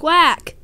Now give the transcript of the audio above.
Quack.